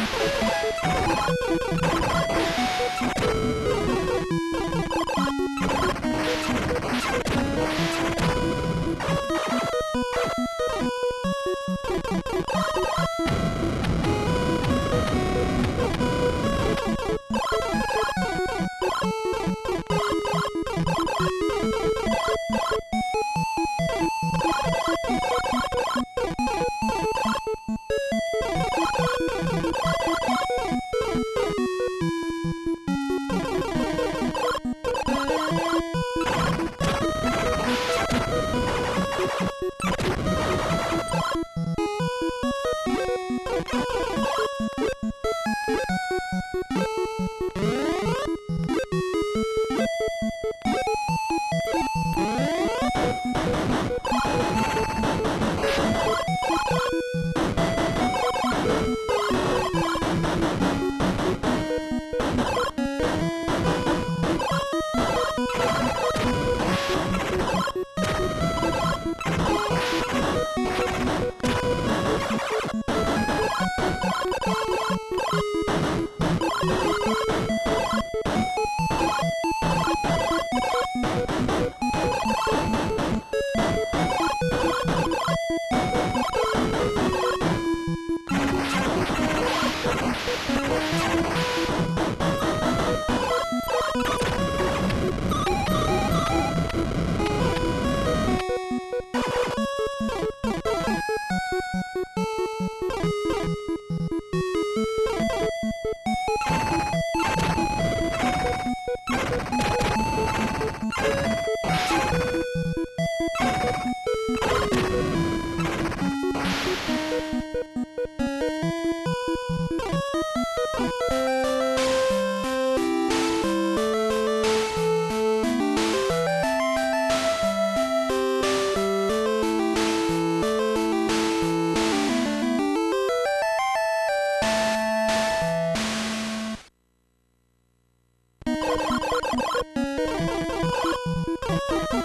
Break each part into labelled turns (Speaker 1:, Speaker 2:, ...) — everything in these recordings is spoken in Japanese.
Speaker 1: you you you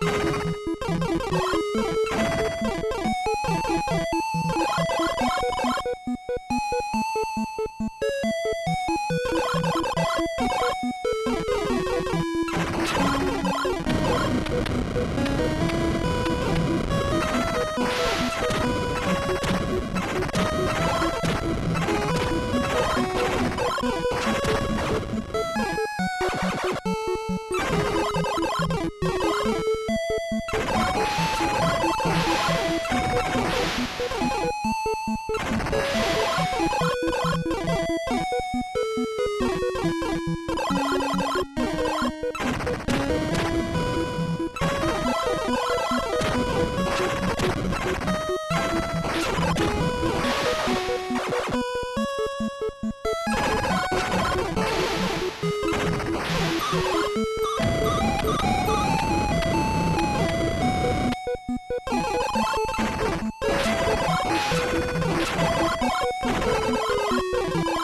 Speaker 1: you you Thank you.